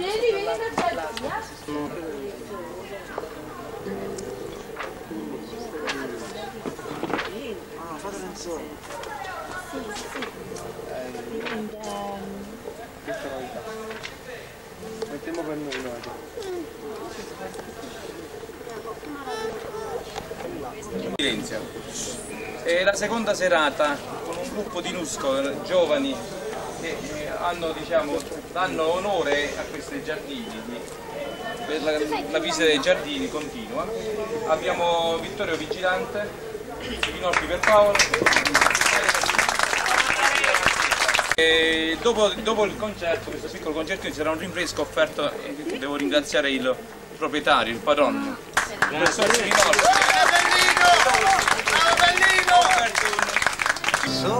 Vieni, vieni da te. Mettiamo per noi noi. Silenzio. È la seconda serata con un gruppo di Nusco, giovani, che eh, hanno, diciamo, danno onore a questi giardini. Per la, la visita dei giardini continua. Abbiamo Vittorio Vigilante, Ginocchi per Paolo. E dopo, dopo il concerto, questo piccolo concerto, ci sarà un rinfresco offerto e devo ringraziare il proprietario, il padrone, il professor Ginocchi. So, so